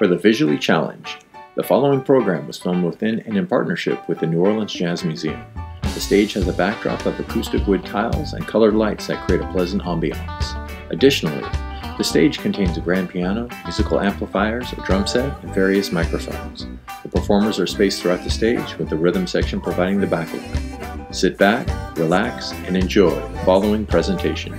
for the visually challenged. The following program was filmed within and in partnership with the New Orleans Jazz Museum. The stage has a backdrop of acoustic wood tiles and colored lights that create a pleasant ambiance. Additionally, the stage contains a grand piano, musical amplifiers, a drum set, and various microphones. The performers are spaced throughout the stage, with the rhythm section providing the backline. Sit back, relax, and enjoy the following presentation.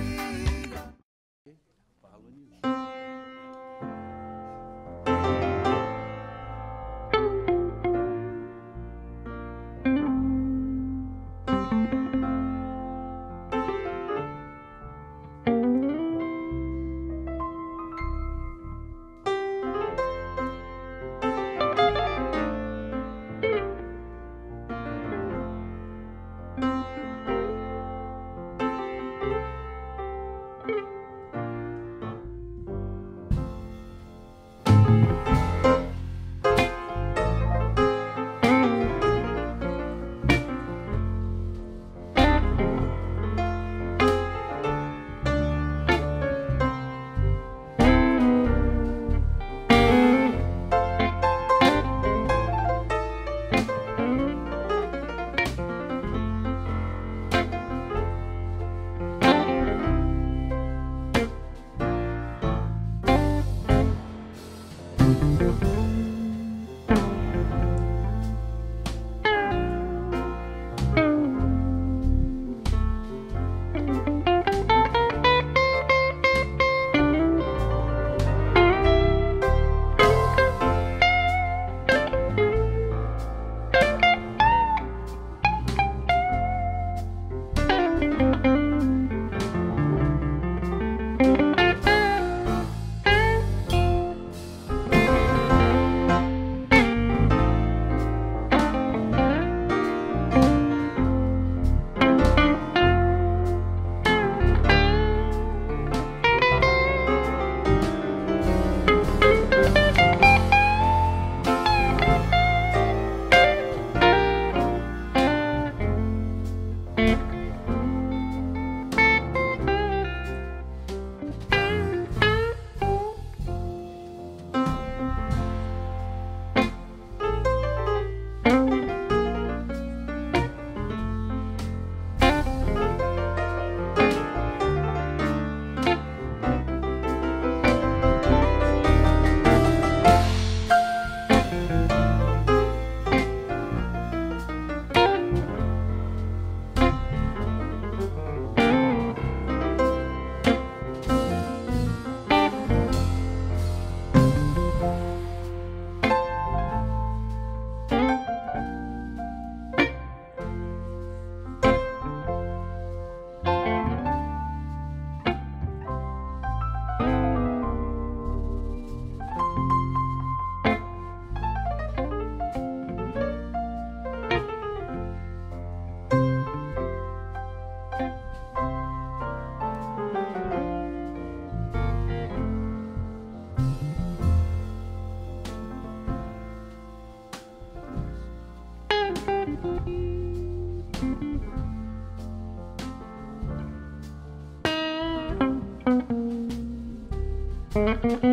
Mm-mm-mm.